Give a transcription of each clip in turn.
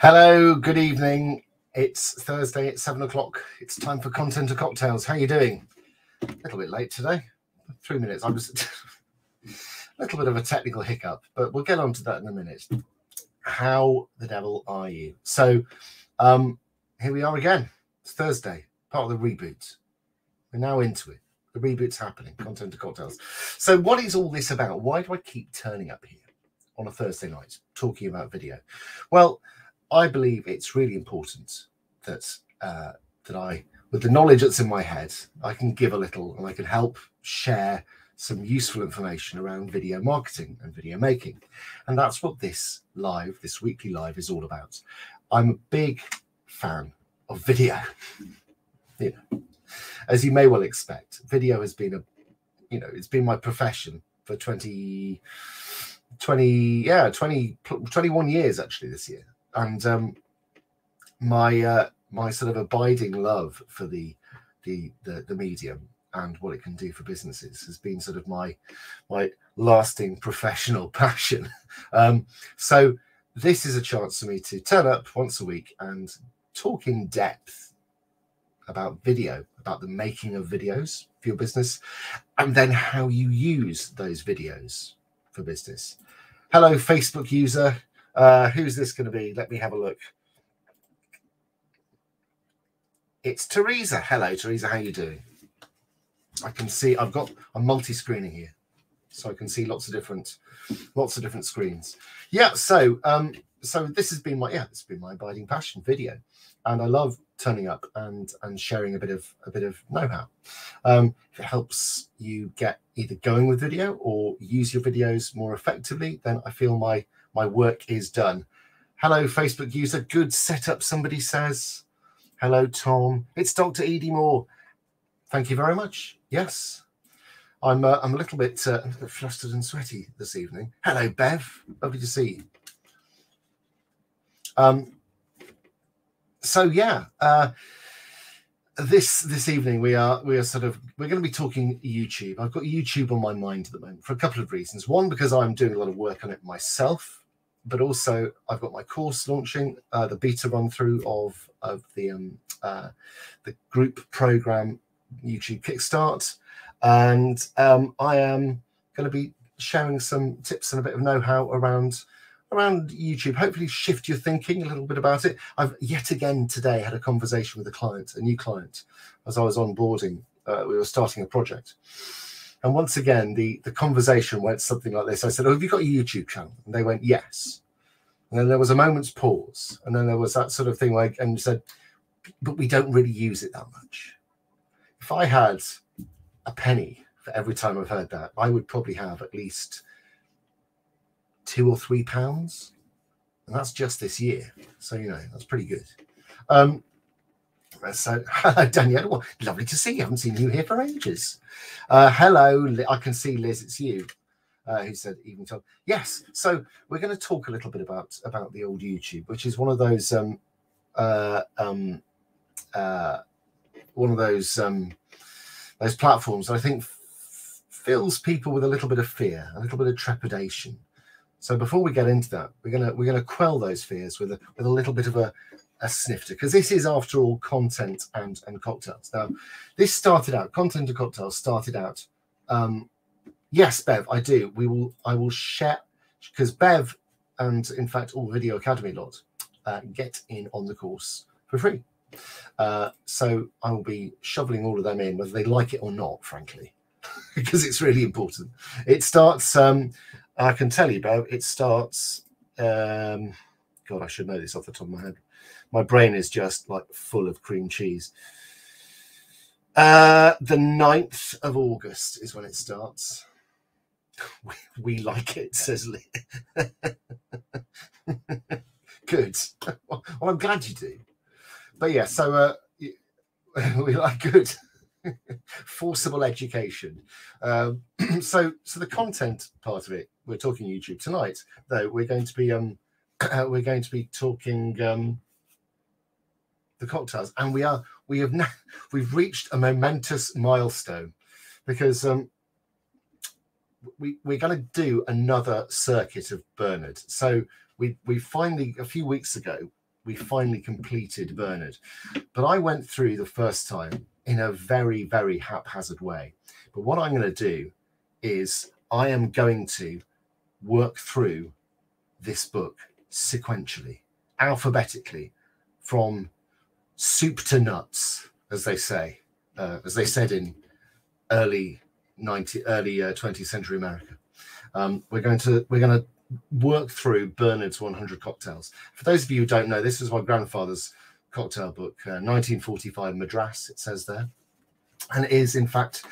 Hello, good evening. It's Thursday at seven o'clock. It's time for content and cocktails. How are you doing? A little bit late today. Three minutes. I was a little bit of a technical hiccup, but we'll get on to that in a minute. How the devil are you? So, um, here we are again. It's Thursday, part of the reboot. We're now into it. The reboot's happening. Content and cocktails. So, what is all this about? Why do I keep turning up here on a Thursday night talking about video? Well, I believe it's really important that uh, that I, with the knowledge that's in my head, I can give a little and I can help share some useful information around video marketing and video making, and that's what this live, this weekly live, is all about. I'm a big fan of video. you know, as you may well expect, video has been a, you know, it's been my profession for 20, 20 yeah, 20, 21 years actually this year and um, my uh, my sort of abiding love for the, the the the medium and what it can do for businesses has been sort of my my lasting professional passion. Um, so this is a chance for me to turn up once a week and talk in depth about video, about the making of videos for your business, and then how you use those videos for business. Hello, Facebook user. Uh, who's this going to be? Let me have a look. It's Teresa. Hello, Teresa. How you doing? I can see I've got a multi-screening here, so I can see lots of different, lots of different screens. Yeah. So, um, so this has been my yeah, it's been my abiding passion, video, and I love turning up and and sharing a bit of a bit of know-how. Um, if it helps you get either going with video or use your videos more effectively, then I feel my my work is done. Hello, Facebook user. Good setup, somebody says. Hello, Tom. It's Dr. Edie Moore. Thank you very much. Yes. I'm, uh, I'm a little bit, uh, flustered and sweaty this evening. Hello, Bev. Lovely to see you. Um, so yeah, uh, this this evening we are we are sort of we're going to be talking YouTube. I've got YouTube on my mind at the moment for a couple of reasons. One, because I'm doing a lot of work on it myself, but also I've got my course launching, uh, the beta run through of of the um, uh, the group program YouTube Kickstart, and um, I am going to be sharing some tips and a bit of know-how around around YouTube. Hopefully, shift your thinking a little bit about it. I've yet again today had a conversation with a client, a new client, as I was onboarding. Uh, we were starting a project, and once again, the the conversation went something like this. I said, "Oh, have you got a YouTube channel?" And they went, "Yes." And then there was a moment's pause, and then there was that sort of thing like, and said, "But we don't really use it that much." If I had a penny for every time I've heard that, I would probably have at least two or three pounds, and that's just this year. So you know that's pretty good. Um, so Danielle. Well, lovely to see you. I haven't seen you here for ages. Uh, hello, I can see Liz. It's you. Uh, who said even Tom? Yes. So we're going to talk a little bit about about the old YouTube, which is one of those um, uh, um, uh, one of those um, those platforms that I think fills people with a little bit of fear, a little bit of trepidation. So before we get into that, we're gonna we're gonna quell those fears with a with a little bit of a, a snifter because this is after all content and and cocktails. Now, this started out content and cocktails started out. Um, yes, Bev, I do. We will I will share because Bev and in fact all Video Academy lot uh, get in on the course for free. Uh, so I will be shoveling all of them in, whether they like it or not, frankly, because it's really important. It starts um, I can tell you, Bev, it starts. Um, God, I should know this off the top of my head. My brain is just like full of cream cheese. Uh, the 9th of August is when it starts. We, we like it, says Lee. Good. Well, I'm glad you do. But yeah, so uh, we like good. forcible education. Um, so, so the content part of it, we're talking YouTube tonight. Though we're going to be um, we're going to be talking um, the cocktails, and we are we have now we've reached a momentous milestone because um, we we're going to do another circuit of Bernard. So we we finally a few weeks ago we finally completed Bernard. But I went through the first time in a very, very haphazard way. But what I'm going to do is I am going to work through this book sequentially, alphabetically, from soup to nuts, as they say, uh, as they said in early 90, early uh, 20th century America. Um, we're going to we're going to work through Bernard's 100 cocktails. For those of you who don't know, this was my grandfather's cocktail book, uh, 1945 Madras. It says there, and it is in fact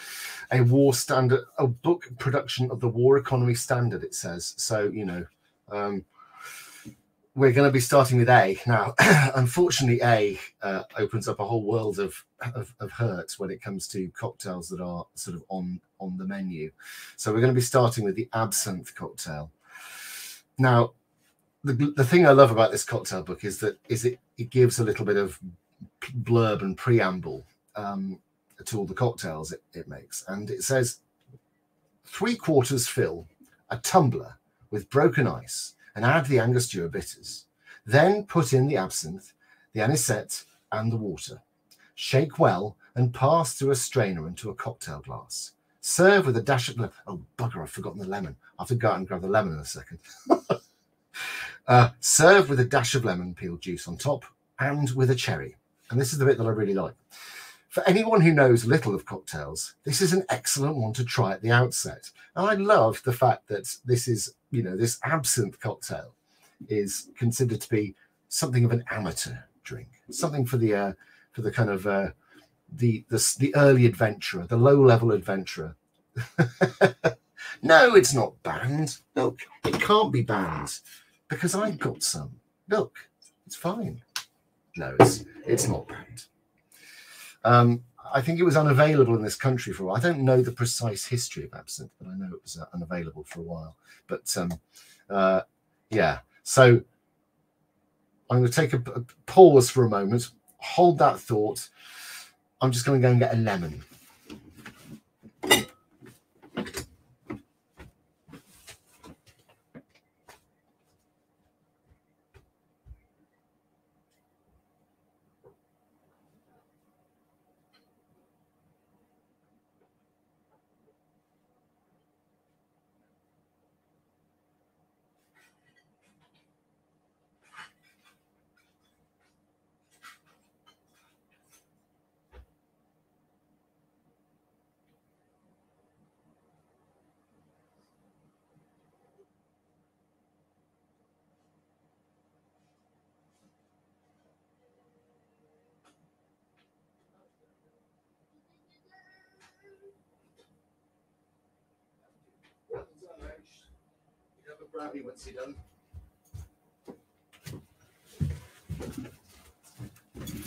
a war standard, a book production of the War Economy Standard. It says so. You know, um, we're going to be starting with A now. unfortunately, A uh, opens up a whole world of, of, of hurt when it comes to cocktails that are sort of on on the menu. So we're going to be starting with the absinthe cocktail. Now, the, the thing I love about this cocktail book is that is it it gives a little bit of blurb and preamble um, to all the cocktails it, it makes, and it says three quarters fill a tumbler with broken ice and add the Angostura bitters. Then put in the absinthe, the anisette, and the water. Shake well and pass through a strainer into a cocktail glass. Serve with a dash of lemon. oh bugger, I've forgotten the lemon. I have to go out and grab the lemon in a second. uh, serve with a dash of lemon peel juice on top and with a cherry. And this is the bit that I really like. For anyone who knows little of cocktails, this is an excellent one to try at the outset. And I love the fact that this is, you know, this absinthe cocktail is considered to be something of an amateur drink, something for the uh, for the kind of uh, the the the early adventurer, the low level adventurer. no, it's not banned. Look, it can't be banned because I've got some. Look, it's fine. No, it's it's not banned. Um, I think it was unavailable in this country for a while. I don't know the precise history of absinthe, but I know it was uh, unavailable for a while. But um, uh, yeah, so I'm going to take a, a pause for a moment, hold that thought. I'm just going to go and get a lemon. Once you're done.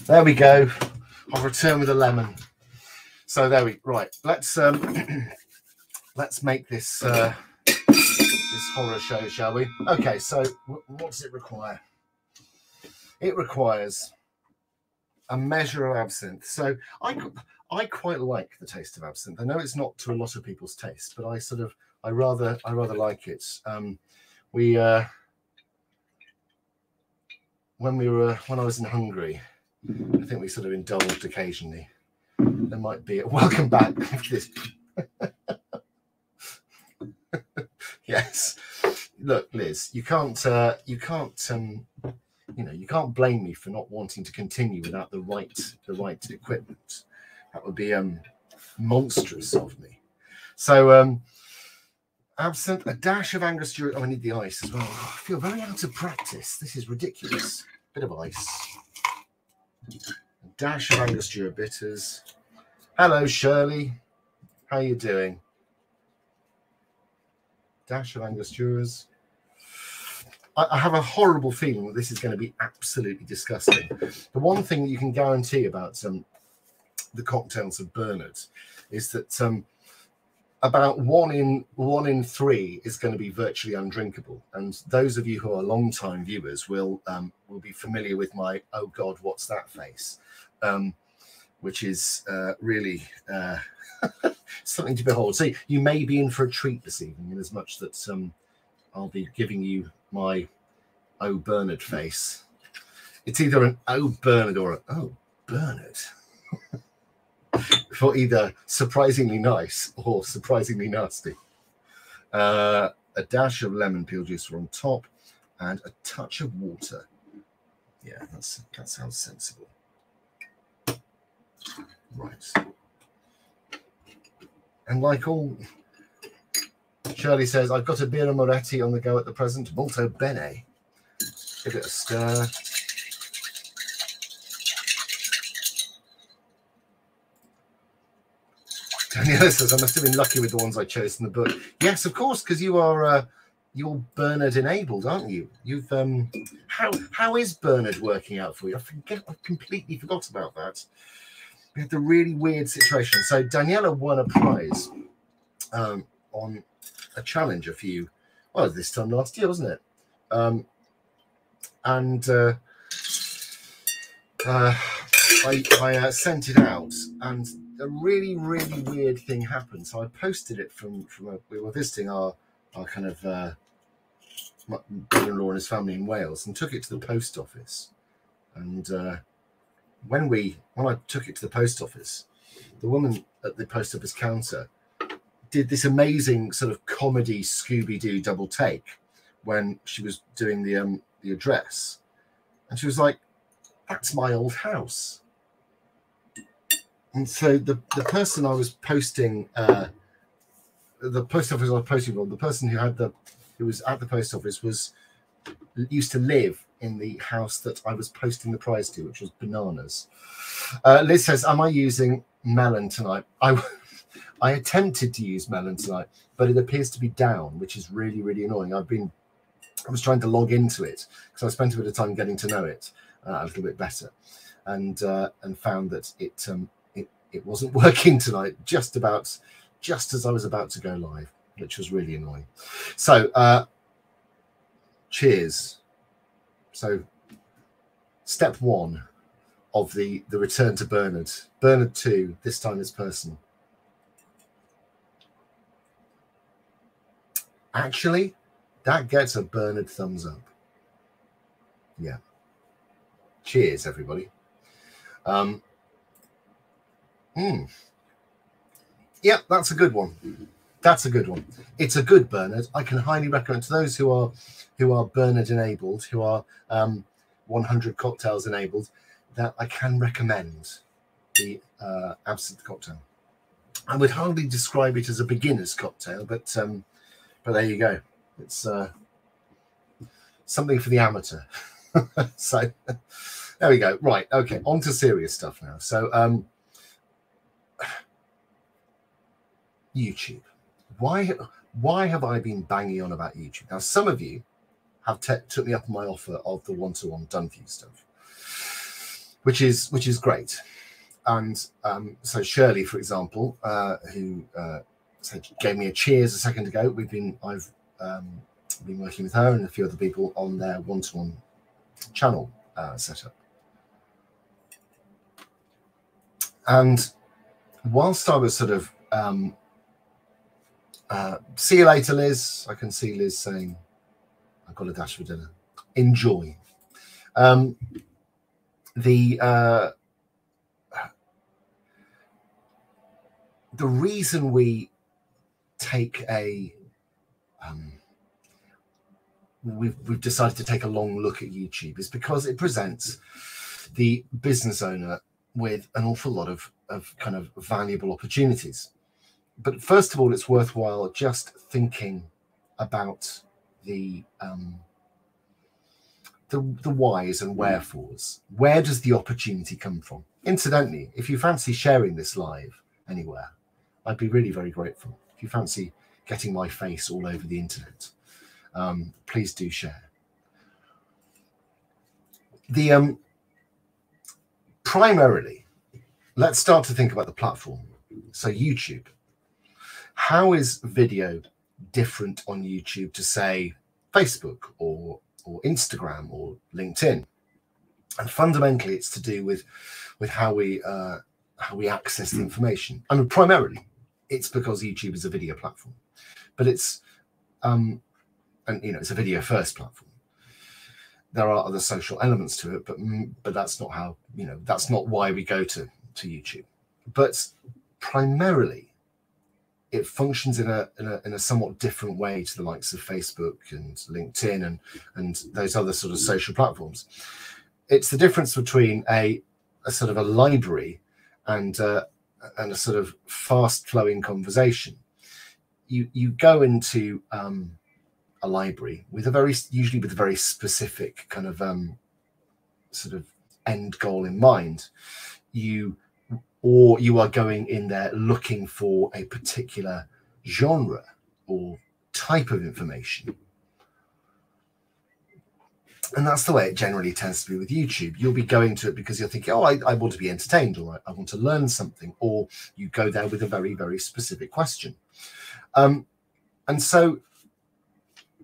There we go. I'll return with a lemon. So there we right. Let's um let's make this uh this horror show, shall we? Okay, so what does it require? It requires a measure of absinthe. So I I quite like the taste of absinthe. I know it's not to a lot of people's taste, but I sort of I rather I rather like it. Um, we uh, when we were when I was in Hungary, I think we sort of indulged occasionally. There might be a welcome back this. yes, look, Liz, you can't uh, you can't um, you know you can't blame me for not wanting to continue without the right the right equipment. That would be um monstrous of me. So um absinthe, a dash of Angostura. Oh, I need the ice as well. I feel very out of practice. This is ridiculous. Bit of ice. A dash of Angostura bitters. Hello, Shirley. How are you doing? Dash of Angosturas. I, I have a horrible feeling that this is going to be absolutely disgusting. The one thing that you can guarantee about um, the cocktails of Bernard is that um, about one in one in three is going to be virtually undrinkable. And those of you who are long-time viewers will um, will be familiar with my "Oh God, what's that face," um, which is uh, really uh, something to behold. So you may be in for a treat this evening, in as much that um, I'll be giving you my "Oh Bernard" face it's either an oh Bernard or a oh Bernard. For either surprisingly nice or surprisingly nasty. Uh, a dash of lemon peel juice on top, and a touch of water. Yeah, that's that sounds sensible. Right. And like all Shirley says, I've got a Birra Moretti on the go at the present. Molto bene. Give it a stir. Daniela says, I must have been lucky with the ones I chose in the book. Yes, of course, because you are uh, you're Bernard enabled, aren't you? You've um how how is Bernard working out for you? I forget I completely forgot about that. We had the really weird situation. So Daniela won a prize um on a challenge a few well this time last year, wasn't it? Um and uh, uh I, I uh, sent it out and a really really weird thing happened. So I posted it from from a, we were visiting our our kind of uh, brother-in-law and his family in Wales and took it to the post office. And uh, when we when I took it to the post office, the woman at the post office counter did this amazing sort of comedy Scooby Doo double take when she was doing the um the address, and she was like, "That's my old house." And so the the person I was posting. Uh, the post office I was posting on, the person who had the who was at the post office was used to live in the house that I was posting the prize to, which was bananas. Uh, Liz says, "Am I using melon tonight?" I I attempted to use melon tonight, but it appears to be down, which is really really annoying. I've been I was trying to log into it because I spent a bit of time getting to know it uh, a little bit better, and uh, and found that it um, it wasn't working tonight. Just about just as I was about to go live which was really annoying. So, uh, cheers. So, step one of the the return to Bernard. Bernard two. This time as person. Actually, that gets a Bernard thumbs up. Yeah. Cheers, everybody. Um. Hmm. Yep, that's a good one. That's a good one. It's a good Bernard. I can highly recommend to those who are who are Bernard enabled, who are um, 100 cocktails enabled, that I can recommend the uh, absinthe cocktail. I would hardly describe it as a beginner's cocktail, but um, but there you go. It's uh, something for the amateur. so there we go. Right. Okay. On to serious stuff now. So um, YouTube why why have I been banging on about YouTube? Now, some of you have took me up on my offer of the one-to-one done for you stuff, which is which is great. And um, so Shirley, for example, uh, who uh, said, gave me a cheers a second ago. We've been I've um, been working with her and a few other people on their one-to-one channel uh, setup. And whilst I was sort of um, uh, see you later, Liz. I can see Liz saying, I've got a dash for dinner. Enjoy. Um, the uh, the reason we take a um, we've we've decided to take a long look at YouTube is because it presents the business owner with an awful lot of of kind of valuable opportunities but first of all, it's worthwhile just thinking about the um, the the whys and wherefores. Where does the opportunity come from? Incidentally, if you fancy sharing this live anywhere, I'd be really very grateful. If you fancy getting my face all over the internet, um, please do share. The um, primarily, let's start to think about the platform. So YouTube how is video different on YouTube to say Facebook or or Instagram or LinkedIn? And fundamentally, it's to do with with how we uh, how we access the information. I mean, primarily, it's because YouTube is a video platform, but it's um, and you know it's a video first platform. there are other social elements to it, but mm, but that's not how you know that's not why we go to to YouTube. But primarily, it functions in a, in a in a somewhat different way to the likes of Facebook and LinkedIn and and those other sort of social platforms. It's the difference between a a sort of a library and uh, and a sort of fast flowing conversation. You you go into um, a library with a very usually with a very specific kind of um, sort of end goal in mind. You or you are going in there looking for a particular genre or type of information. And that's the way it generally tends to be with YouTube. You'll be going to it because you're thinking, oh, I, I want to be entertained or I, want to learn something, or you go there with a very, very specific question. Um, and so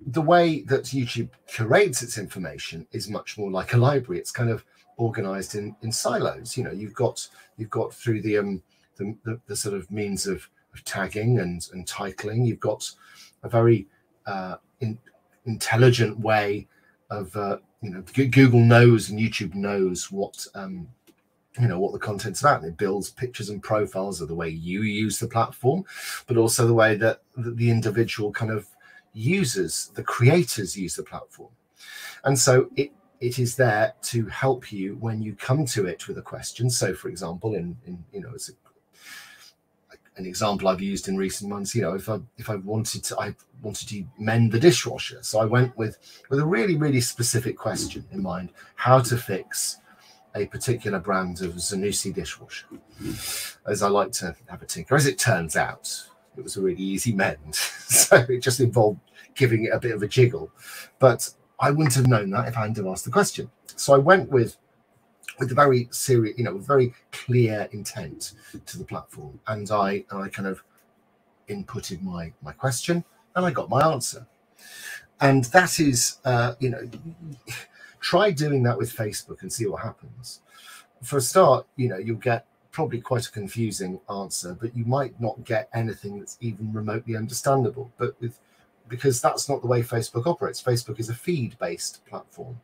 the way that YouTube curates its information is much more like a library. It's kind of organized in in silos. You know, you've got you've got through the um the, the, the sort of means of, of tagging and and titling. You've got a very uh, in, intelligent way of uh, you know Google knows and YouTube knows what um, you know what the content's about. And it builds pictures and profiles of the way you use the platform, but also the way that, the individual kind of users, the creators use the platform. And so it it is there to help you when you come to it with a question. So, for example, in, in you know, as a, an example I've used in recent months, you know, if I if I wanted to, I wanted to mend the dishwasher, so I went with with a really really specific question in mind: how to fix a particular brand of Zanussi dishwasher. As I like to have a tinker, as it turns out, it was a really easy mend, so it just involved giving it a bit of a jiggle, but I wouldn't have known that if I hadn't asked the question. So I went with with a very serious, you know, very clear intent to the platform, and I and I kind of inputted my my question, and I got my answer. And that is, uh, you know, try doing that with Facebook and see what happens. For a start, you know, you'll get probably quite a confusing answer, but you might not get anything that's even remotely understandable. But with because that's not the way Facebook operates. Facebook is a feed based platform,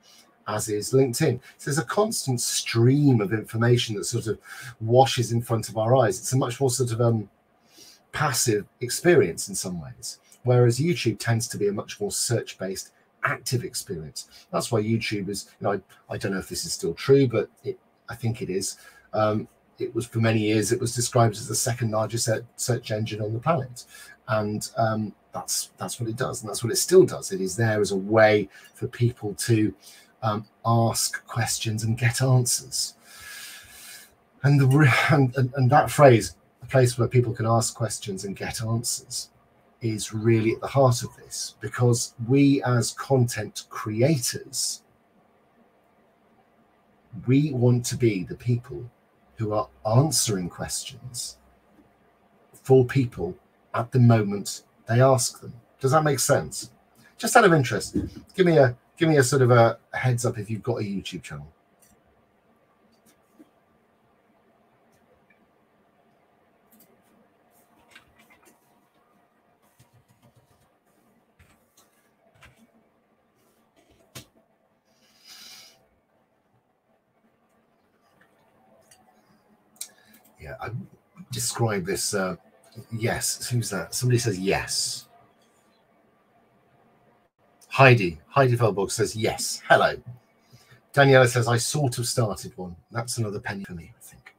as is LinkedIn. So there's a constant stream of information that sort of washes in front of our eyes. It's a much more sort of um, passive experience in some ways, whereas YouTube tends to be a much more search based active experience. That's why YouTube is, you know, I, I don't know if this is still true, but it, I think it is. Um, it was for many years, it was described as the second largest search engine on the planet. And um, that's that's what it does, and that's what it still does. It is there as a way for people to um, ask questions and get answers. And the and, and, and that phrase, a place where people can ask questions and get answers, is really at the heart of this because we as content creators we want to be the people who are answering questions for people at the moment they ask them. Does that make sense? Just out of interest, give me a give me a sort of a heads up if you've got a YouTube channel. Yeah, I describe this uh, Yes. Who's that? Somebody says yes. Heidi. Heidi Feldborg says yes. Hello. Daniela says, I sort of started one. That's another penny for me, I think.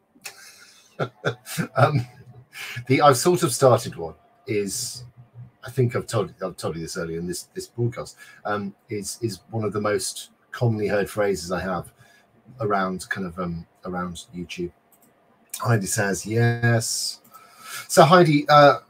um, the I've sort of started one is I think I've told I've told you this earlier in this this broadcast, um, is is one of the most commonly heard phrases I have around kind of um around YouTube. Heidi says yes. So Heidi, uh,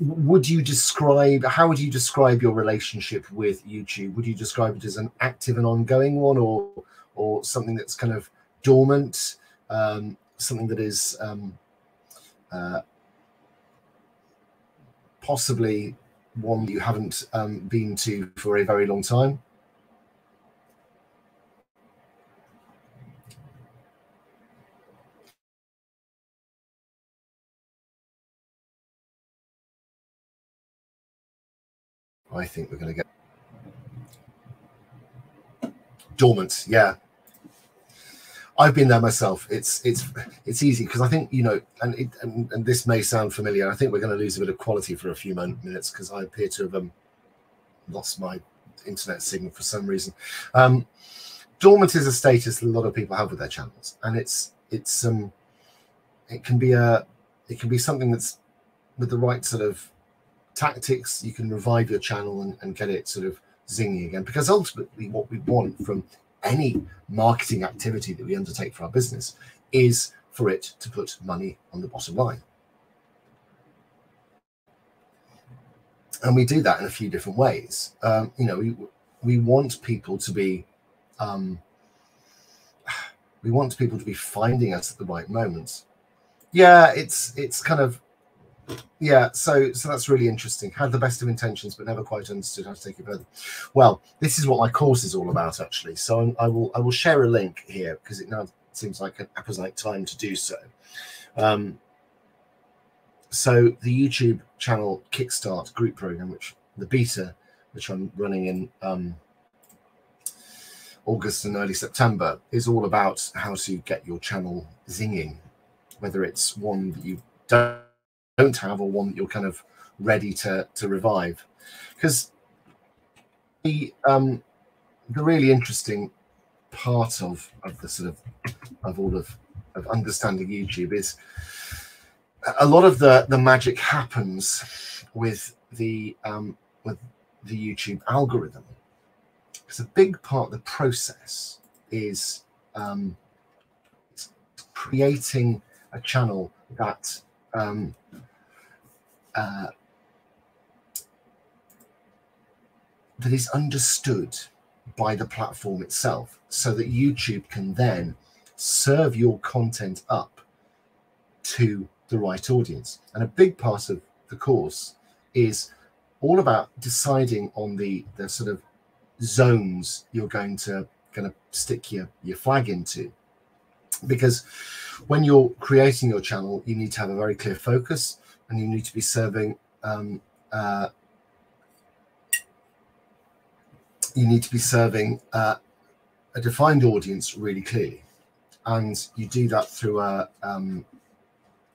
would you describe how would you describe your relationship with YouTube? Would you describe it as an active and ongoing one, or or something that's kind of dormant, um, something that is um, uh, possibly one you haven't um, been to for a very long time? I think we're going to get. dormant. Yeah, I've been there myself. It's it's it's easy because I think you know, and, it, and, and this may sound familiar. I think we're going to lose a bit of quality for a few minutes because I appear to have um, lost my internet signal for some reason. Um, dormant is a status a lot of people have with their channels, and it's it's um it can be a it can be something that's with the right sort of tactics you can revive your channel and, and get it sort of zinging again because ultimately what we want from any marketing activity that we undertake for our business is for it to put money on the bottom line. And we do that in a few different ways. Um, you know, we, we want people to be, um, we want people to be finding us at the right moments. Yeah, it's it's kind of yeah so so that's really interesting. Had the best of intentions but never quite understood how to take it further. Well this is what my course is all about actually. So i will i will share a link here because it now seems like an apposite time to do so. Um, so the youtube channel kickstart group program which the beta which i'm running in um, august and early september is all about how to get your channel zinging whether it's one that you don't don't have or one that you're kind of ready to to revive. Because the um the really interesting part of of the sort of of all of of understanding youtube is a lot of the the magic happens with the um with the youtube algorithm. Because a big part of the process is um creating a channel that um uh, that is understood by the platform itself so that YouTube can then serve your content up to the right audience. And a big part of the course is all about deciding on the, the sort of zones you're going to going to stick your, your flag into. Because when you're creating your channel, you need to have a very clear focus and you need to be serving um, uh, you need to be serving uh, a defined audience really clearly. And you do that through a um,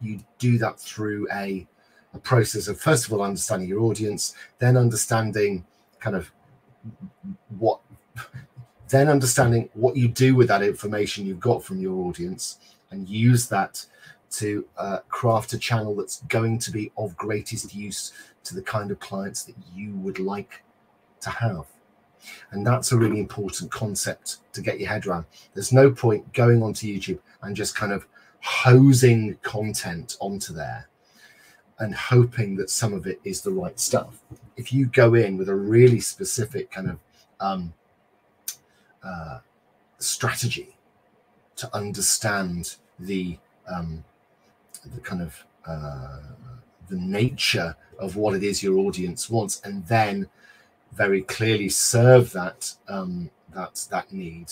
you do that through a, a process of first of all understanding your audience then understanding kind of what then understanding what you do with that information you've got from your audience and use that to uh, craft a channel that's going to be of greatest use to the kind of clients that you would like to have. And that's a really important concept to get your head around. There's no point going onto YouTube and just kind of hosing content onto there and hoping that some of it is the right stuff. If you go in with a really specific kind of um, uh, strategy to understand the um, the kind of uh, the nature of what it is your audience wants, and then very clearly serve that um, that that need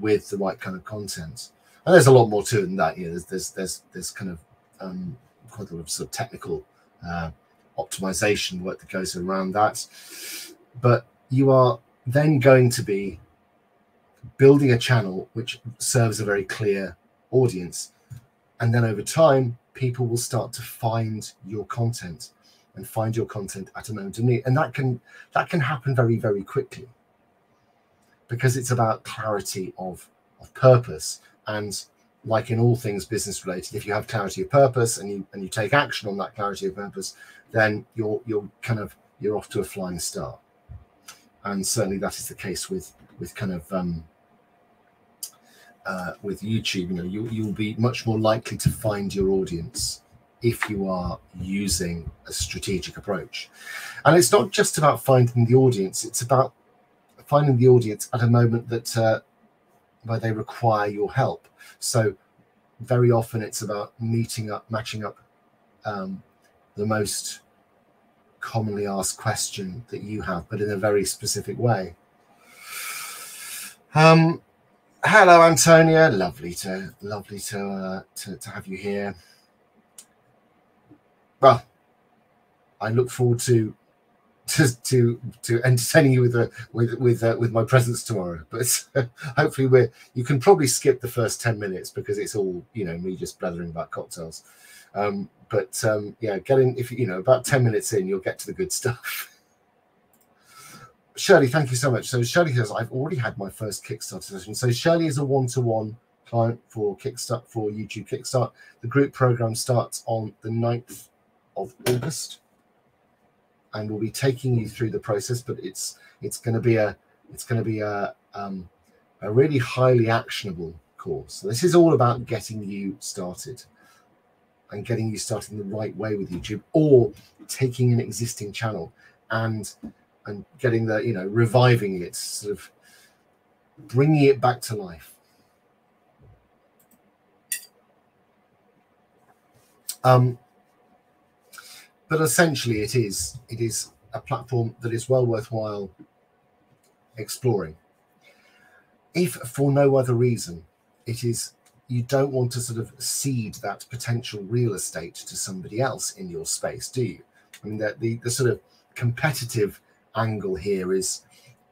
with the right kind of content. And there's a lot more to it than that. You know, there's there's there's, there's kind of um, quite a lot of sort of technical uh, optimization work that goes around that. But you are then going to be building a channel which serves a very clear audience. And then over time, people will start to find your content and find your content at a moment of need and that can that can happen very very quickly because it's about clarity of of purpose. And like in all things business related if you have clarity of purpose and you and you take action on that clarity of purpose then you're you're kind of you're off to a flying start. And certainly that is the case with with kind of um, uh, with YouTube, you know, you, you'll be much more likely to find your audience if you are using a strategic approach. And it's not just about finding the audience; it's about finding the audience at a moment that uh, where they require your help. So very often it's about meeting up, matching up um, the most commonly asked question that you have, but in a very specific way. Um, Hello, Antonia. Lovely to lovely to uh, to, to have you here. Well, I look forward to to to to entertaining you with a, with with uh, with my presence tomorrow. But uh, hopefully, we're you can probably skip the first ten minutes because it's all you know me just blathering about cocktails. Um, but um, yeah, getting if you know about ten minutes in, you'll get to the good stuff. Shirley, thank you so much. So Shirley says I've already had my first Kickstarter session. So Shirley is a one-to-one client for Kickstart for YouTube Kickstart. The group program starts on the 9th of August and we'll be taking you through the process. But it's it's going to be a it's going to be a um, a really highly actionable course. This is all about getting you started and getting you started in the right way with YouTube, or taking an existing channel and and getting the you know reviving it, sort of bringing it back to life. Um, but essentially it is it is a platform that is well worthwhile exploring if for no other reason it is you don't want to sort of cede that potential real estate to somebody else in your space do you i mean the the, the sort of competitive angle here is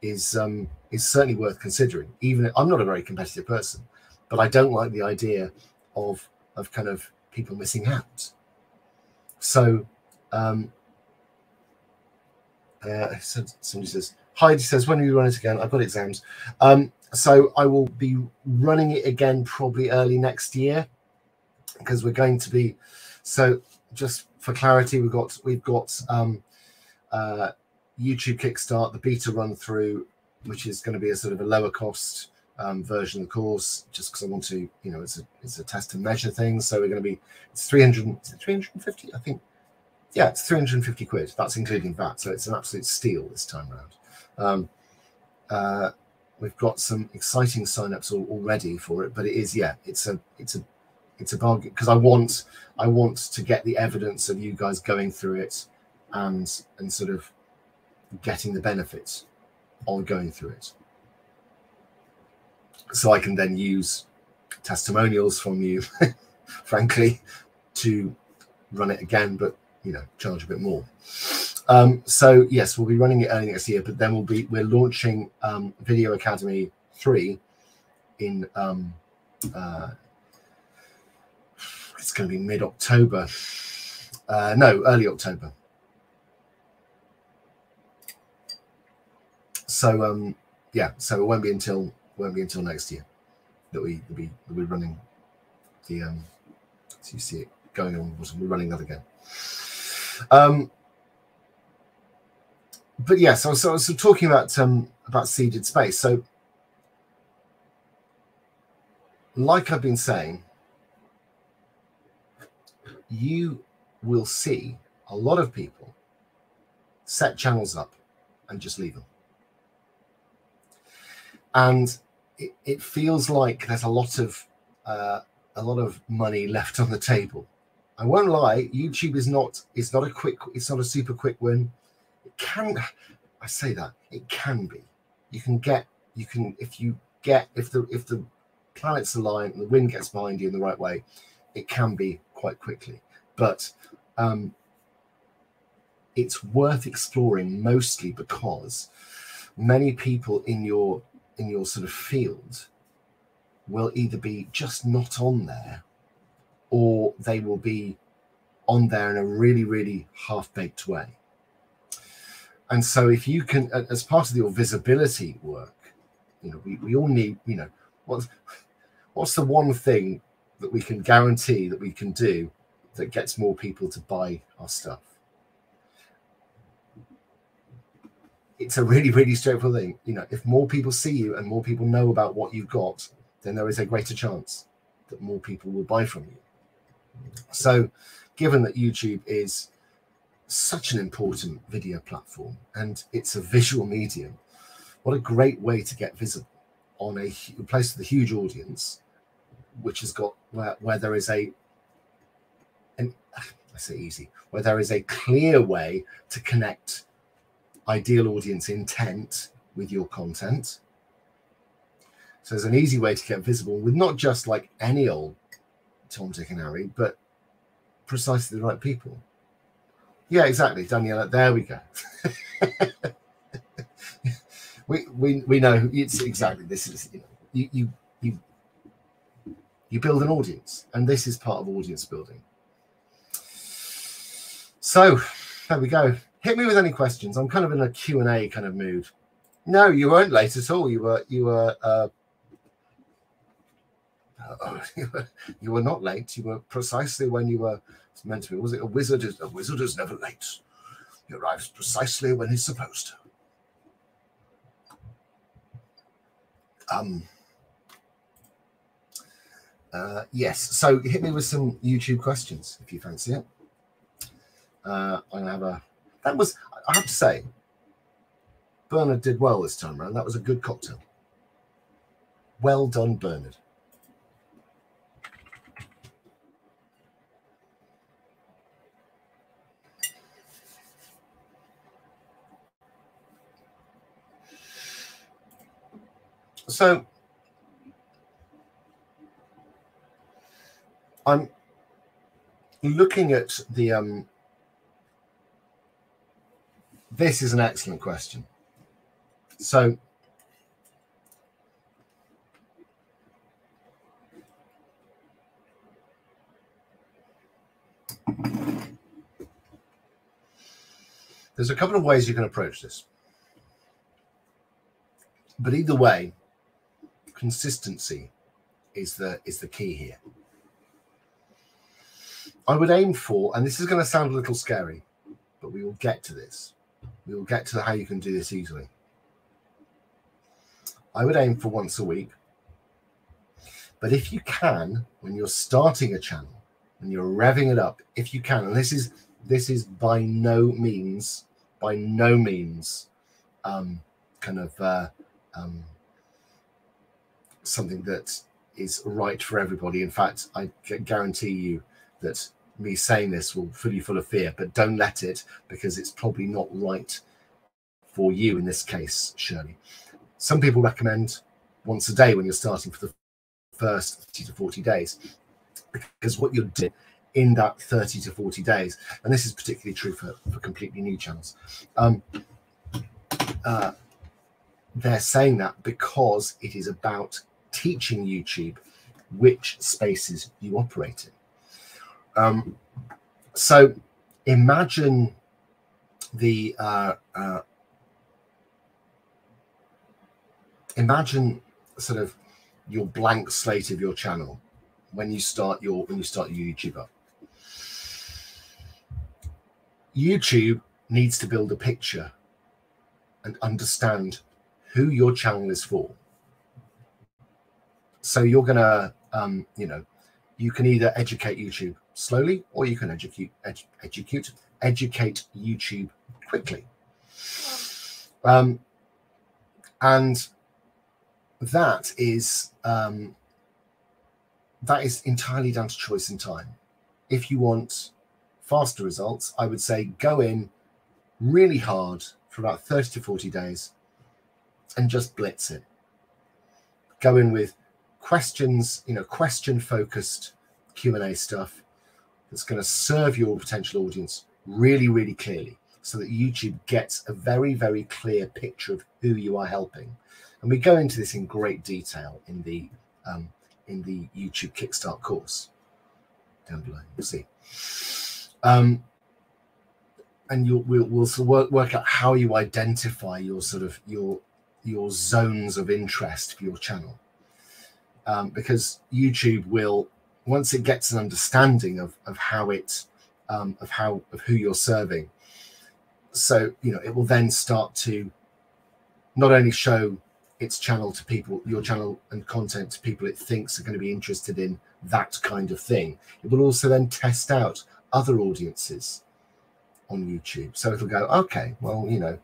is um is certainly worth considering even i'm not a very competitive person but i don't like the idea of of kind of people missing out so um, uh, somebody says, Heidi says, when will you run it again? I've got exams. Um, so I will be running it again probably early next year because we're going to be. So just for clarity, we've got we've got um, uh, YouTube Kickstart, the beta run through, which is going to be a sort of a lower cost um, version of the course, just because I want to, you know, it's a it's a test and measure thing. So we're going to be it's 300, 350, I think yeah, it's 350 quid. That's including that. So it's an absolute steal this time around. Um, uh, we've got some exciting signups all, already for it, but it is, yeah, it's a, it's a, it's a bargain because I want, I want to get the evidence of you guys going through it and, and sort of getting the benefits on going through it. So I can then use testimonials from you, frankly, to run it again, but you know charge a bit more. Um, so yes, we'll be running it early next year, but then we'll be we're launching um, Video Academy three in um, uh, it's going to be mid October. Uh, no, early October. So um, yeah, so it won't be until won't be until next year that we that we that we're running the um, so you see it going on. We're running that again. Um, but yes, yeah, so, so was talking about um, about ceded space. So, like I've been saying, you will see a lot of people set channels up and just leave them. And it, it feels like there's a lot of uh, a lot of money left on the table I won't lie, YouTube is not it's not a quick it's not a super quick win. It can I say that it can be. You can get you can if you get if the if the planets align and the wind gets behind you in the right way, it can be quite quickly. But um, it's worth exploring mostly because many people in your in your sort of field will either be just not on there or they will be on there in a really, really half baked way. And so, if you can, as part of your visibility work, you know, we, we all need, you know, what's what's the one thing that we can guarantee that we can do that gets more people to buy our stuff? It's a really, really straightforward thing. You know, if more people see you and more people know about what you've got, then there is a greater chance that more people will buy from you. So, given that YouTube is such an important video platform and it's a visual medium, what a great way to get visible on a, place with a huge audience, which has got where, where there is a, an, I say easy, where there is a clear way to connect ideal audience intent with your content. So there's an easy way to get visible with not just like any old Tom, Dick, and Harry, but precisely the right people. Yeah, exactly, Daniela. There we go. we, we we know it's exactly this is you know you you you you build an audience, and this is part of audience building. So there we go. Hit me with any questions. I'm kind of in a Q and A kind of mood. No, you weren't late at all. You were you were uh, oh, you were not late. You were precisely when you were meant to be. Was it a wizard? Is a wizard is never late. He arrives precisely when he's supposed to. Um. Uh, yes. So hit me with some YouTube questions if you fancy it. Uh, I have a. That was. I have to say, Bernard did well this time around. That was a good cocktail. Well done, Bernard. So I'm looking at the um this is an excellent question. So there's a couple of ways you can approach this. But either way, consistency is the is the key here. I would aim for, and this is going to sound a little scary, but we will get to this. We will get to how you can do this easily. I would aim for once a week. But if you can, when you're starting a channel, when you're revving it up, if you can, and this is this is by no means, by no means, um, kind of uh, um, something that is right for everybody. In fact, I guarantee you that me saying this will fill you full of fear, but don't let it because it's probably not right for you in this case, Shirley. Some people recommend once a day when you're starting for the first 30 to 40 days because what you're doing in that 30 to 40 days, and this is particularly true for, for completely new channels, um, uh, they're saying that because it is about teaching YouTube which spaces you operate in. Um, so imagine the uh, uh, imagine sort of your blank slate of your channel when you start your when you start your YouTube. YouTube needs to build a picture and understand who your channel is for. So you're gonna, um, you know, you can either educate YouTube slowly or you can educate, edu- educate, educate YouTube quickly. Um, and that is um, that is entirely down to choice and time. If you want faster results, I would say go in really hard for about 30 to 40 days and just blitz it. Go in with questions, you know, question focused Q&A stuff that's going to serve your potential audience really, really clearly so that YouTube gets a very, very clear picture of who you are helping. And we go into this in great detail in the um, in the YouTube Kickstart course down below. You'll see. Um, and you'll we'll, we'll work, work out how you identify your sort of your your zones of interest for your channel. Um, because YouTube will, once it gets an understanding of, of how it, um, of how, of who you're serving, so, you know, it will then start to not only show its channel to people, your channel and content to people it thinks are going to be interested in that kind of thing. It will also then test out other audiences on YouTube. So it'll go, okay, well, you know,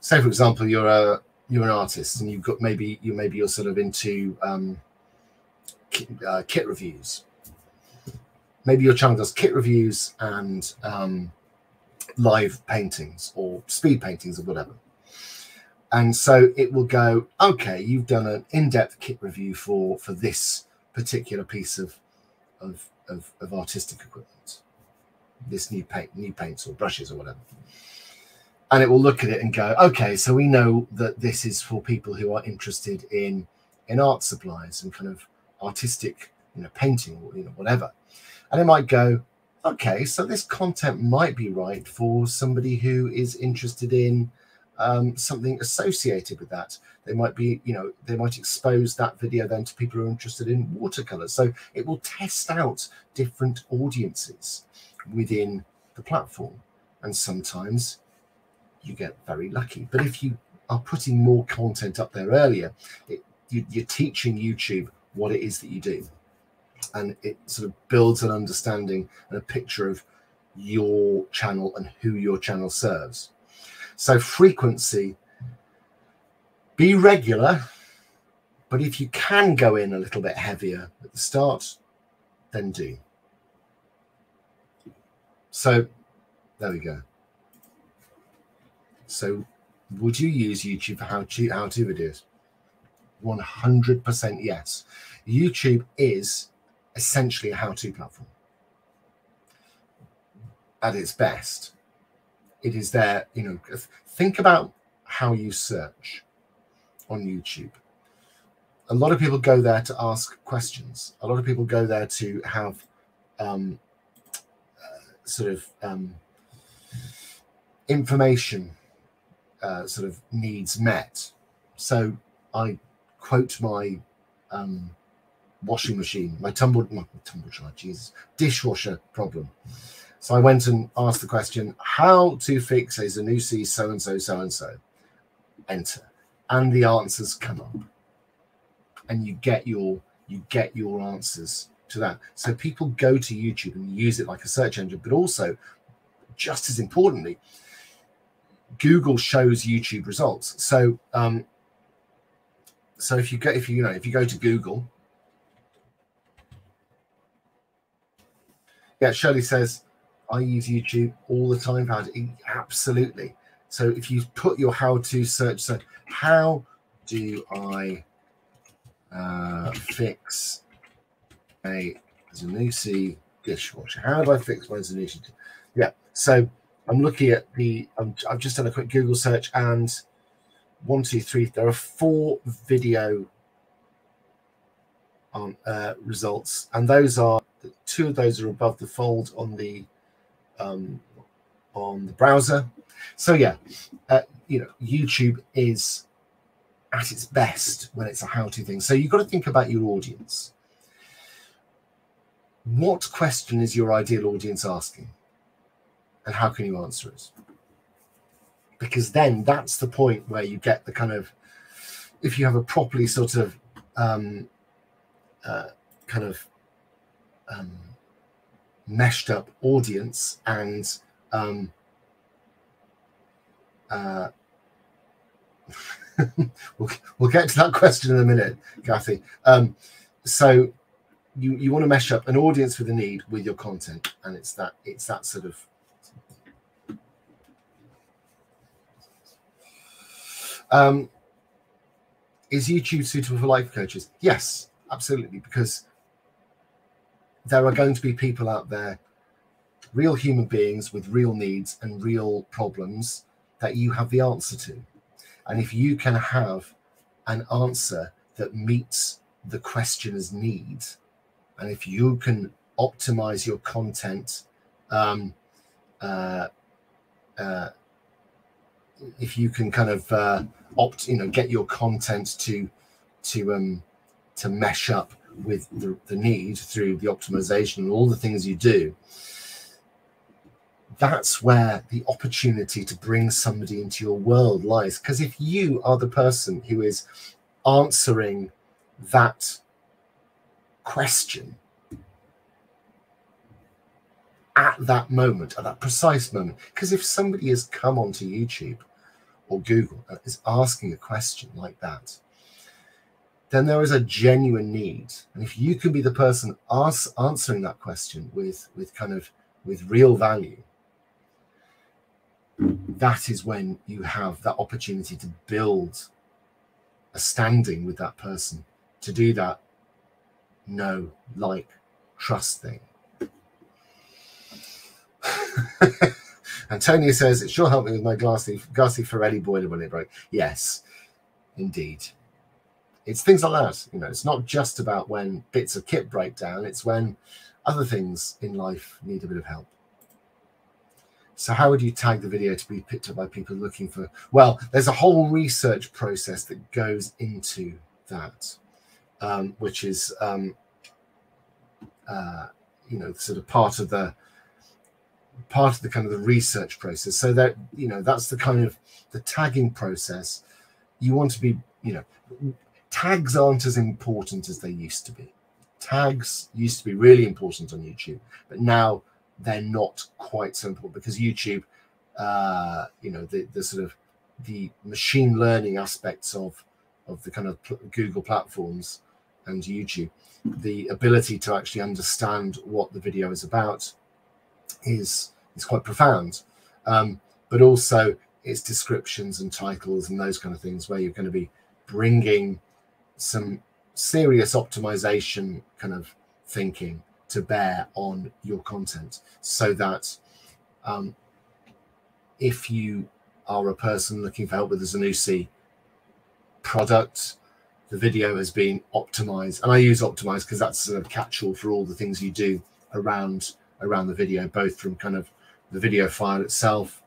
say for example, you're a you're an artist and you've got maybe you maybe you're sort of into um, kit, uh, kit reviews. Maybe your channel does kit reviews and um, live paintings or speed paintings or whatever. And so it will go, okay, you've done an in-depth kit review for for this particular piece of of, of, of artistic equipment. this new paint, new paints or brushes or whatever. And it will look at it and go, okay, so we know that this is for people who are interested in in art supplies and kind of artistic, you know, painting or you know whatever. And it might go, okay, so this content might be right for somebody who is interested in um, something associated with that. They might be, you know, they might expose that video then to people who are interested in watercolors. So it will test out different audiences within the platform. And sometimes you get very lucky. But if you are putting more content up there earlier, it, you, you're teaching YouTube what it is that you do. And it sort of builds an understanding and a picture of your channel and who your channel serves. So frequency, be regular, but if you can go in a little bit heavier at the start, then do. So there we go. So would you use YouTube for how to how to videos? 100% yes. YouTube is essentially a how-to platform. At its best it is there you know think about how you search on youtube. A lot of people go there to ask questions. A lot of people go there to have um, uh, sort of um, information uh, sort of needs met. So i quote my um, washing machine my tumble my tumble dryer jesus dishwasher problem so I went and asked the question, how to fix a Zanussi so and so, so and so. Enter. And the answers come up. And you get your you get your answers to that. So people go to YouTube and use it like a search engine, but also just as importantly, Google shows YouTube results. So um, so if you go if you, you know if you go to Google, yeah, Shirley says I use YouTube all the time. Absolutely. So if you put your how to search, so how do I uh, fix a Zanussi dishwasher? How do I fix my Zanussi? Yeah. So I'm looking at the, i I've just done a quick Google search and one, two, three, there are four video on uh, results, and those are two of those are above the fold on the um, on the browser. So yeah, uh, you know, YouTube is at its best when it's a how-to thing. So you've got to think about your audience. What question is your ideal audience asking? And how can you answer it? Because then that's the point where you get the kind of, if you have a properly sort of um, uh, kind of um, meshed up audience and um, uh, we'll, we'll get to that question in a minute, Kathy. Um, so you you want to mesh up an audience with a need with your content, and it's that it's that sort of um, is YouTube suitable for life coaches? Yes, absolutely, because there are going to be people out there, real human beings with real needs and real problems that you have the answer to. And if you can have an answer that meets the questioner's need, and if you can optimize your content, um, uh, uh, if you can kind of uh, opt, you know, get your content to to um, to mesh up with the, the need through the optimization and all the things you do, that's where the opportunity to bring somebody into your world lies. Because if you are the person who is answering that question at that moment, at that precise moment, because if somebody has come onto YouTube or Google and is asking a question like that, then there is a genuine need. And if you can be the person ask, answering that question with, with kind of with real value, that is when you have that opportunity to build a standing with that person to do that know, like, trust thing. Antonio says it sure helped me with my glassy glassy Ferroli boiler when it broke. Yes, indeed. It's things like that. You know, it's not just about when bits of kit break down, it's when other things in life need a bit of help. So how would you tag the video to be picked up by people looking for? Well, there's a whole research process that goes into that, um, which is, um, uh, you know, sort of part of the part of the kind of the research process. So that you know, that's the kind of the tagging process. You want to be, you know, tags aren't as important as they used to be. Tags used to be really important on YouTube, but now they're not quite so important because YouTube, uh, you know, the, the sort of the machine learning aspects of of the kind of Google platforms and YouTube, the ability to actually understand what the video is about is is quite profound. Um, but also its descriptions and titles and those kind of things where you're going to be bringing some serious optimization kind of thinking to bear on your content so that um, if you are a person looking for help with a Zanussi product, the video has been optimized. And I use optimized because that's sort of catch-all for all the things you do around around the video, both from kind of the video file itself,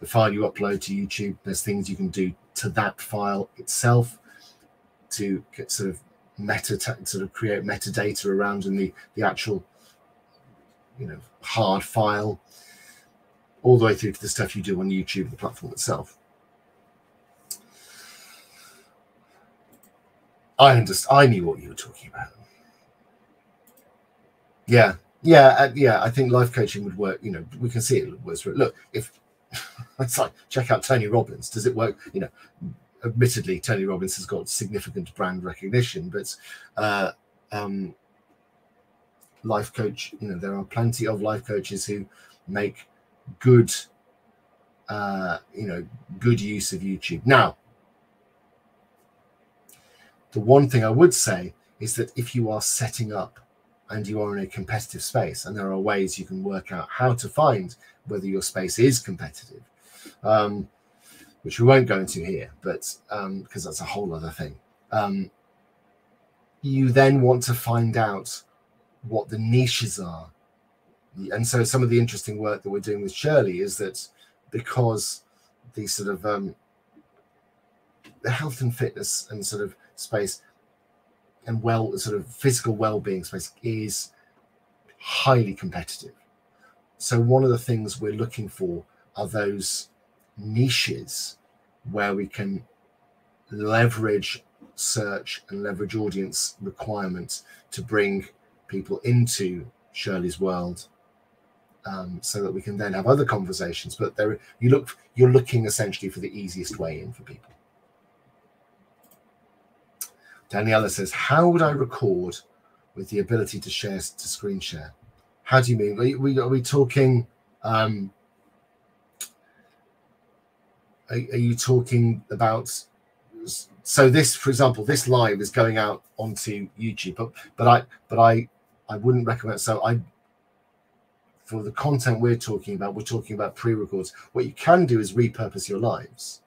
the file you upload to YouTube. There's things you can do to that file itself to get sort of meta sort of create metadata around in the the actual you know hard file all the way through to the stuff you do on youtube the platform itself. I understand i knew what you were talking about. Yeah yeah uh, yeah i think life coaching would work you know we can see it works look if it's like check out tony robbins. Does it work? You know admittedly, Tony Robbins has got significant brand recognition, but uh, um, life coach, you know, there are plenty of life coaches who make good, uh, you know, good use of YouTube. Now, the one thing I would say is that if you are setting up and you are in a competitive space, and there are ways you can work out how to find whether your space is competitive. Um, which we won't go into here, but um, because that's a whole other thing. Um, you then want to find out what the niches are. And so some of the interesting work that we're doing with Shirley is that because the sort of um, the health and fitness and sort of space and well sort of physical well-being space is highly competitive. So one of the things we're looking for are those niches where we can leverage search and leverage audience requirements to bring people into Shirley's world um, so that we can then have other conversations. But there, you look, you're looking essentially for the easiest way in for people. Daniela says, "How would I record with the ability to share to screen share? How do you mean? Are we, are we talking um, are, are you talking about so this for example this live is going out onto youtube but but i but i i wouldn't recommend so i for the content we're talking about we're talking about pre-records. What you can do is repurpose your lives.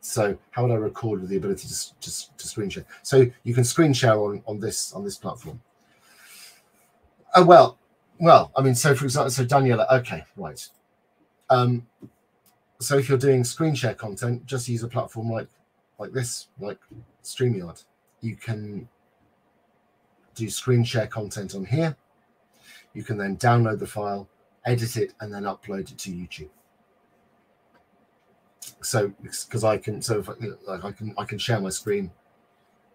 So how would i record with the ability to, to, to screen share? So you can screen share on on this on this platform. Oh well well i mean so for example so daniela okay right. Um so if you're doing screen share content, just use a platform like like this, like StreamYard. You can do screen share content on here. You can then download the file, edit it, and then upload it to YouTube. So because I can, so if I, like I can, I can share my screen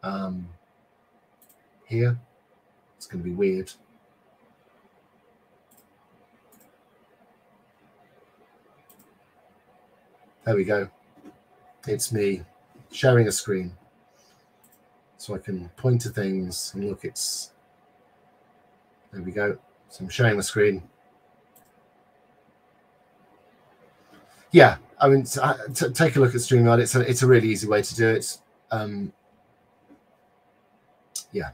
um, here. It's going to be weird. There we go. It's me sharing a screen. So I can point to things and look, it's, there we go. So I'm sharing the screen. Yeah, I mean, uh, take a look at StreamYard. It's a, it's a really easy way to do it. Um, yeah,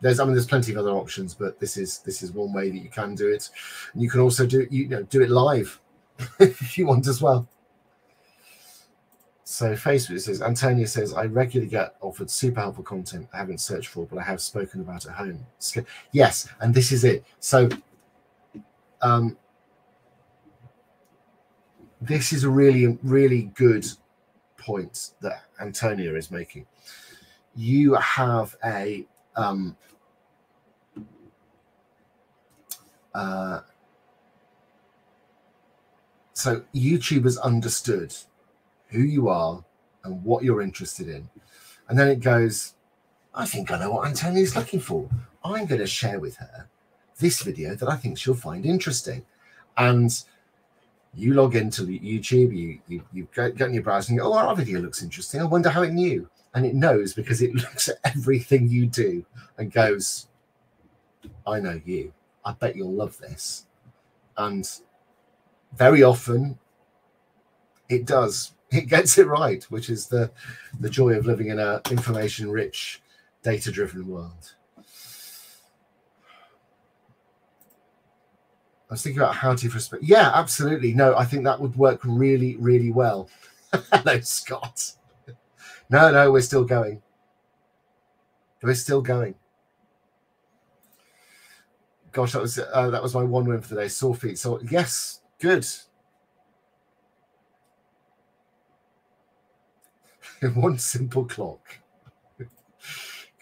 there's I mean there's plenty of other options, but this is this is one way that you can do it. And you can also do you know do it live if you want as well. So Facebook says Antonia says I regularly get offered super helpful content I haven't searched for, but I have spoken about at home. Yes, and this is it. So um this is a really really good point that Antonia is making. You have a um, uh, so YouTube has understood who you are and what you're interested in. And then it goes, I think I know what Antonia's looking for. I'm going to share with her this video that I think she'll find interesting. And you log into YouTube, you you, you get, get in your browser and go, oh, our video looks interesting. I wonder how it knew. And it knows because it looks at everything you do and goes, I know you. I bet you'll love this. And very often it does. It gets it right, which is the the joy of living in a information rich, data driven world. I was thinking about how to respect. Yeah, absolutely. No, I think that would work really, really well. Hello, Scott. No, no, we're still going. We're still going. Gosh, that was uh, that was my one win for today. Sore feet. So yes, good. one simple clock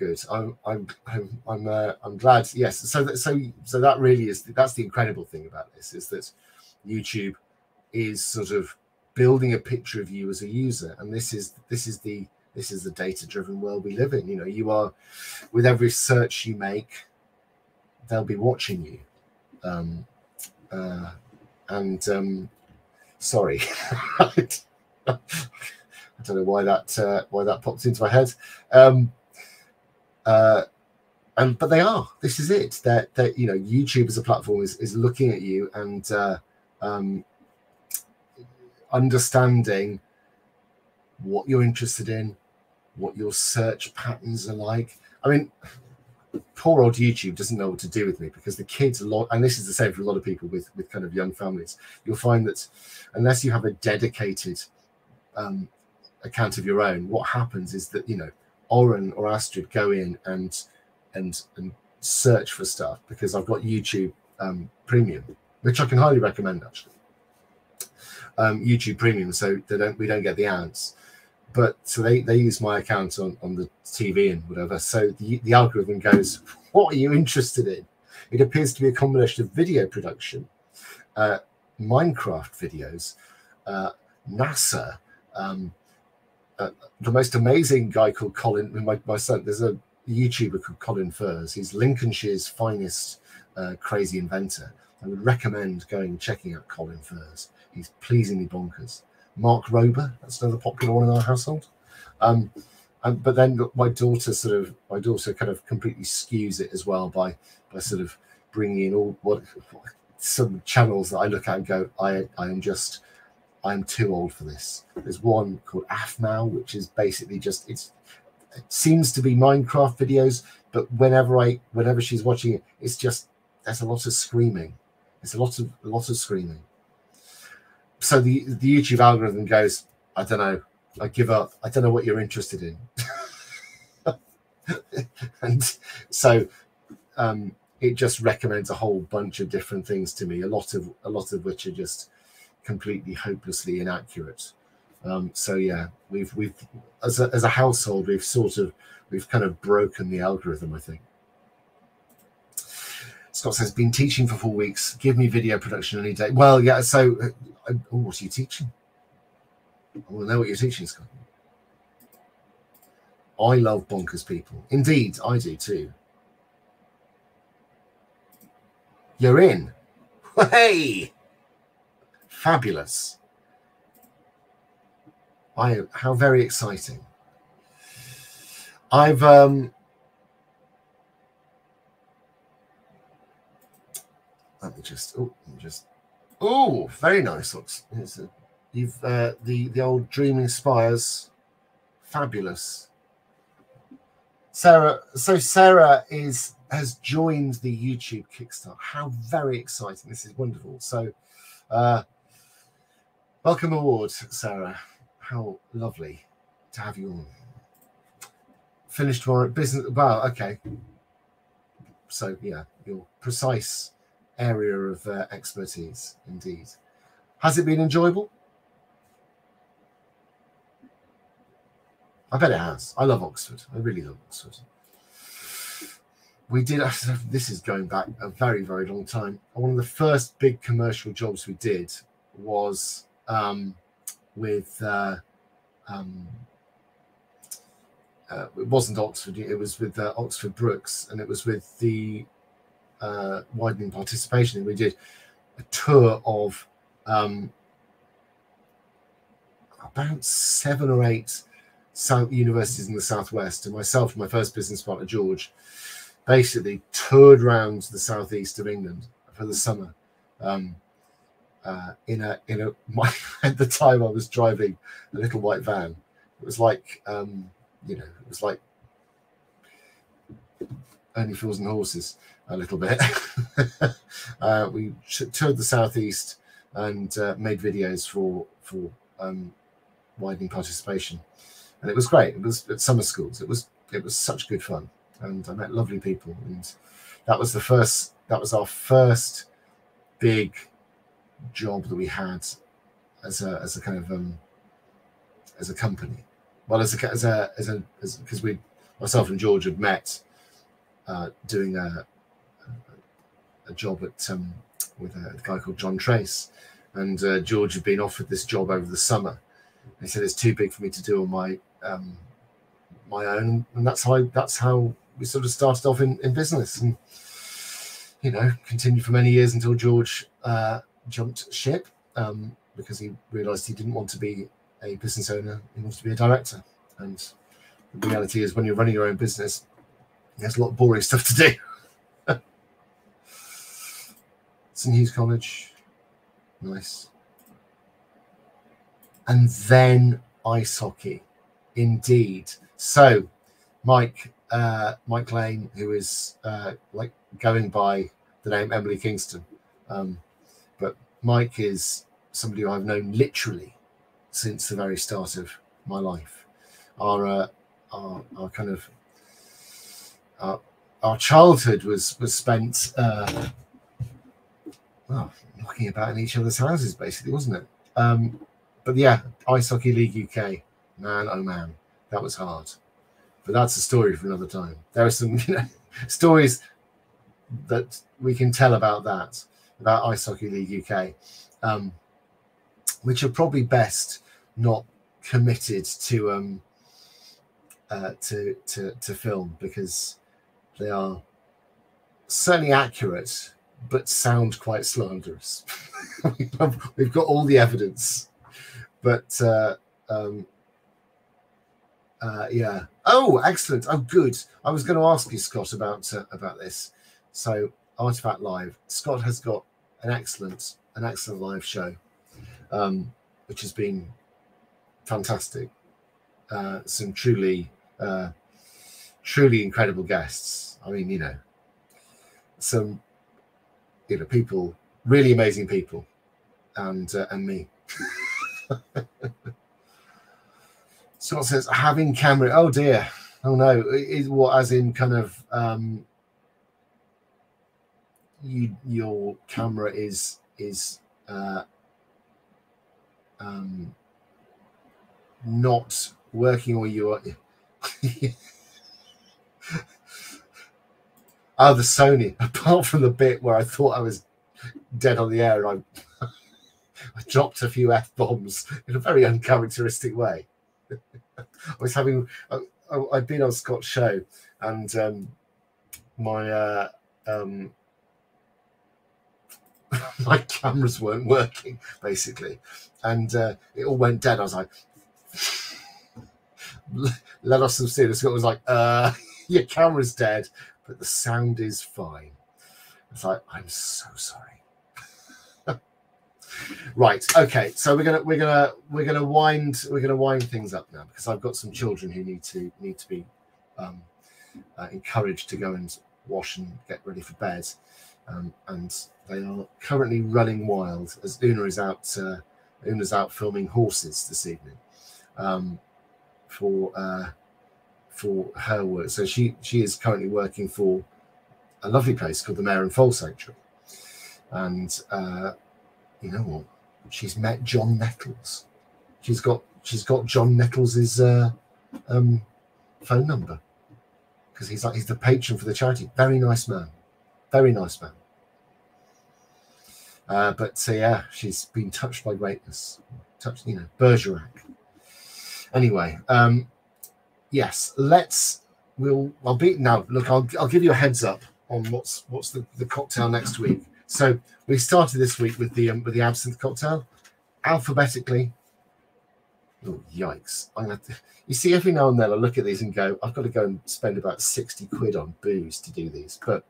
good. I'm I'm I'm I'm, uh, I'm glad. Yes. So that so so that really is that's the incredible thing about this is that YouTube is sort of building a picture of you as a user, and this is this is the this is the data driven world we live in. You know, you are with every search you make, they'll be watching you. Um, uh, and um, sorry, don't know why that uh, why that popped into my head. Um, uh, and but they are. This is it. That that you know, YouTube as a platform is is looking at you and uh, um, understanding what you're interested in, what your search patterns are like. I mean, poor old YouTube doesn't know what to do with me because the kids a lot, and this is the same for a lot of people with with kind of young families. You'll find that unless you have a dedicated um, account of your own, what happens is that you know Oren or Astrid go in and and and search for stuff because I've got YouTube um, Premium, which I can highly recommend actually. Um, YouTube Premium, so they don't we don't get the ads, but so they they use my account on on the TV and whatever. So the the algorithm goes, what are you interested in? It appears to be a combination of video production, uh, Minecraft videos, uh, NASA. Um, uh, the most amazing guy called Colin. My, my son, there's a YouTuber called Colin Furze. He's Lincolnshire's finest uh, crazy inventor. I would recommend going and checking out Colin Furze. He's pleasingly bonkers. Mark Rober, that's another popular one in our household. Um, and, but then my daughter sort of, my daughter kind of completely skews it as well by by sort of bringing in all what some channels that I look at and go, I I am just I'm too old for this. There's one called Aphmau, which is basically just it's it seems to be Minecraft videos, but whenever I whenever she's watching it, it's just there's a lot of screaming. There's a lot of a lot of screaming. So the the YouTube algorithm goes, I don't know, I give up. I don't know what you're interested in. and so um, it just recommends a whole bunch of different things to me. A lot of a lot of which are just completely hopelessly inaccurate. Um, so yeah, we've we've as a, as a household we've sort of we've kind of broken the algorithm. I think. Scott says, "Been teaching for four weeks. Give me video production any day." Well, yeah. So, uh, oh, what are you teaching? I want to know what you're teaching, Scott. I love bonkers people. Indeed, I do too. You're in. Hey fabulous. I how very exciting. I've um let me just oh just oh very nice looks. A, you've uh, the the old dream inspires fabulous. Sarah, so Sarah is has joined the YouTube Kickstart. How very exciting! This is wonderful. So, uh, welcome aboard, Sarah. How lovely to have you on. Finished tomorrow business. Well, Okay. So yeah, your precise area of uh, expertise, indeed. Has it been enjoyable? I bet it has. I love Oxford. I really love Oxford. We did, this is going back a very, very long time. One of the first big commercial jobs we did was um, with, uh, um, uh, it wasn't Oxford, it was with uh, Oxford Brookes, and it was with the uh, widening participation. And we did a tour of um, about seven or eight south universities in the southwest, and myself and my first business partner George basically toured around the southeast of England for the summer. Um, uh, in a in a my, at the time I was driving a little white van. It was like um, you know it was like only fools and horses a little bit. uh, we toured the southeast and uh, made videos for for um, widening participation and it was great. It was at summer schools. It was it was such good fun, and I met lovely people. And that was the first. That was our first big job that we had as a as a kind of um, as a company. Well, as a as a as a because we myself and George had met uh, doing a a job at um, with a, guy called John Trace, and uh, George had been offered this job over the summer. He said it's too big for me to do on my um, my own, and that's how I, that's how we sort of started off in, in business, and you know, continued for many years until George uh, jumped ship um, because he realised he didn't want to be a business owner; he wanted to be a director. And the reality is, when you're running your own business, there's a lot of boring stuff to do. St Hugh's College, nice. And then ice hockey. Indeed. So, Mike, uh, Mike Lane, who is uh, like going by the name Emily Kingston, um, Mike is somebody I've known literally since the very start of my life. Our uh, our, our kind of our, our childhood was was spent uh, well knocking about in each other's houses, basically, wasn't it? Um, but yeah, Ice Hockey League UK man, oh man, that was hard. But that's a story for another time. There are some you know, stories that we can tell about that, about Ice Hockey League UK, um, which are probably best not committed to um, uh, to, to to film because they are certainly accurate but sound quite slanderous. We've got all the evidence, but uh, um, uh, yeah. Oh, excellent. Oh, good. I was going to ask you, Scott, about uh, about this. So, Artifact Live. Scott has got an excellent, an excellent live show, um, which has been fantastic. Uh, some truly, uh, truly incredible guests. I mean, you know, some, you know, people, really amazing people, and uh, and me. Scott says having camera. Oh dear. Oh no. Is what as in kind of um you your camera is is uh um not working or you are oh the Sony apart from the bit where I thought I was dead on the air and I I dropped a few F bombs in a very uncharacteristic way. I was having, I, had been on Scott's show and um, my uh, um, my cameras weren't working basically, and uh, it all went dead. I was like, let us some steam. Scott was like, uh, your camera's dead, but the sound is fine. It's like, I'm so sorry right okay so we're gonna we're gonna we're gonna wind we're gonna wind things up now because i've got some children who need to need to be um, uh, encouraged to go and wash and get ready for bed. Um, and they are currently running wild as Una is out. Uh, Una's out filming horses this evening um, for uh, for her work. So she she is currently working for a lovely place called the Mare and Foal Sanctuary, and uh, you know what? She's met John Nettles. She's got she's got John Nettles's uh, um, phone number because he's like he's the patron for the charity. Very nice man, very nice man. Uh, but uh, yeah, she's been touched by greatness. Touched, you know, Bergerac. Anyway, um, yes, let's. We'll. I'll be now. Look, I'll. I'll give you a heads up on what's what's the, the cocktail next week. So we started this week with the um, with the absinthe cocktail, alphabetically. Oh yikes! I'm gonna you see, every now and then I look at these and go, I've got to go and spend about sixty quid on booze to do these. But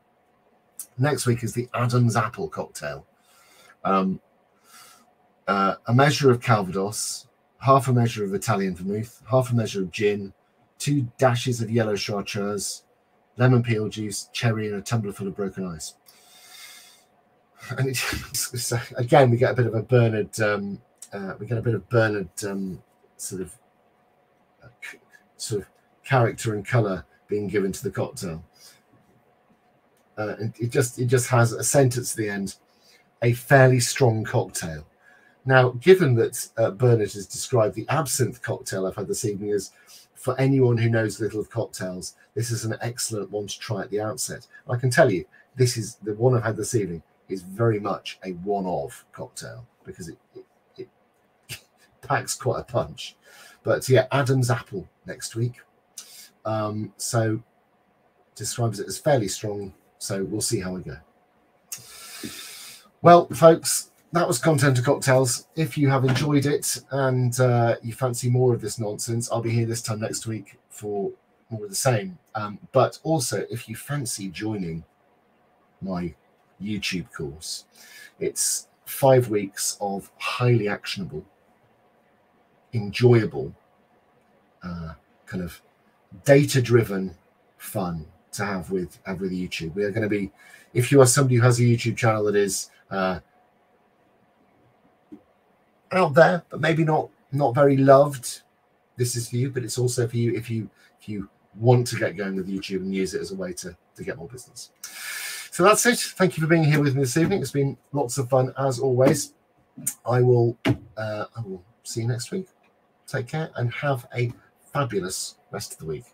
next week is the Adam's apple cocktail. Um, uh, a measure of Calvados, half a measure of Italian vermouth, half a measure of gin, two dashes of yellow chartreuse, lemon peel juice, cherry, and a tumbler full of broken ice. And it, so again, we get a bit of a Bernard, um, uh, we get a bit of Bernard um, sort of uh, sort of character and color being given to the cocktail. Uh, and it just it just has a sentence at the end, a fairly strong cocktail. Now, given that uh, Bernard has described the absinthe cocktail I've had this evening as for anyone who knows little of cocktails, this is an excellent one to try at the outset. I can tell you, this is the one I've had this evening is very much a one-of cocktail because it, it, it packs quite a punch. But yeah, Adam's apple next week. Um, so describes it as fairly strong. So we'll see how we go. Well, folks, that was content and cocktails. If you have enjoyed it and uh, you fancy more of this nonsense, I'll be here this time next week for more of the same. Um, but also, if you fancy joining my YouTube course, it's five weeks of highly actionable, enjoyable, uh, kind of data-driven fun to have with with YouTube. We are going to be, if you are somebody who has a YouTube channel that is uh, out there, but maybe not not very loved. This is for you, but it's also for you if you if you want to get going with YouTube and use it as a way to to get more business. So that's it. Thank you for being here with me this evening. It's been lots of fun as always. I will uh, I will see you next week. Take care and have a fabulous rest of the week.